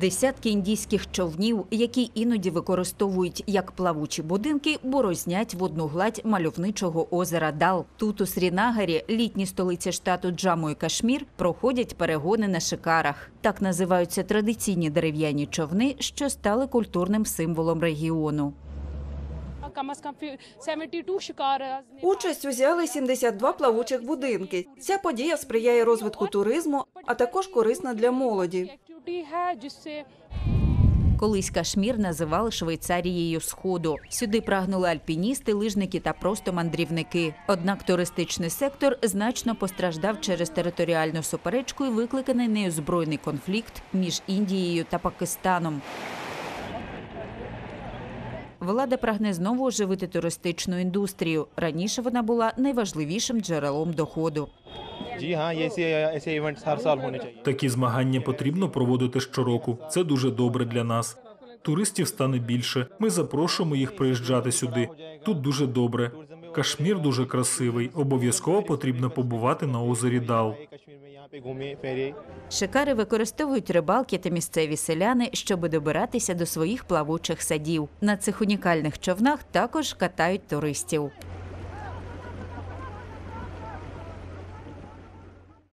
Десятки індійських човнів, які іноді використовують як плавучі будинки, борознять в одну гладь мальовничого озера Дал. Тут у Срінагарі, літній столиці штату Джаму і Кашмір, проходять перегони на шикарах. Так називаються традиційні дерев'яні човни, що стали культурним символом регіону. Участь узяли 72 плавучих будинки. Ця подія сприяє розвитку туризму, а також корисна для молоді. एक्टिविटी है जिससे Колись Кашмір називали Швейцарією Сходу. Сюди прагнули альпіністи, лижники та просто мандрівники. Однак туристичний сектор значно постраждав через територіальну суперечку і викликаний нею збройний конфлікт між Індією та Пакистаном. Влада прагне знову оживити туристичну індустрію. Раніше вона була найважливішим джерелом доходу. जी हाँ ये ऐसे ऐसे इवेंट्स हर साल होने चाहिए Такі змагання потрібно проводити щороку. Це дуже добре для нас. Туристів стане більше. Ми запрошуємо їх приїжджати сюди. Тут дуже добре. Кашмір дуже красивий. Обов'язково потрібно побувати на озері Дал. कश्मीर में यहाँ पे घूमे फेरे Шикари використовують рибалки та місцеві селяни, щоб добиратися до своїх плавучих садів. На цих унікальних човнах також катають туристів.